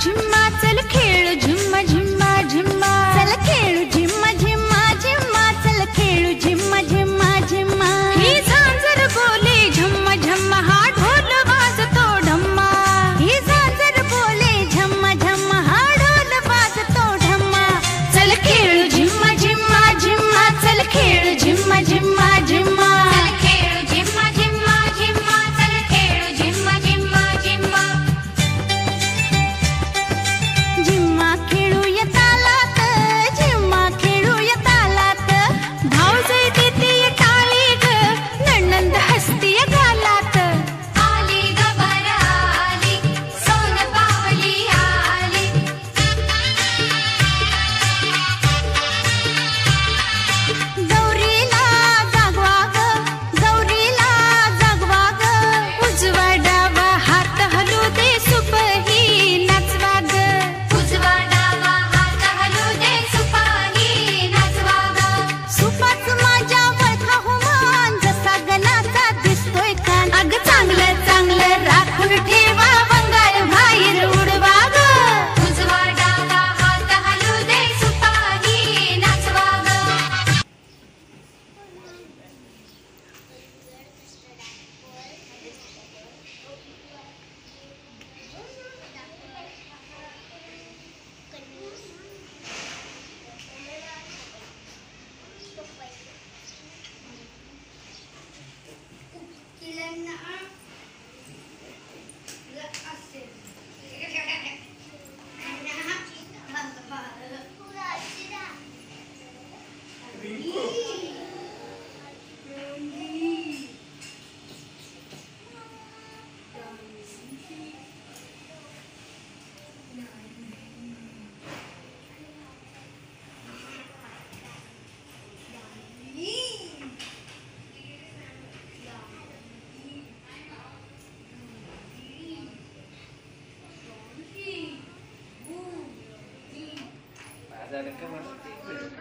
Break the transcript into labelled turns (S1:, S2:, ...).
S1: Jimmy ¿Qué más?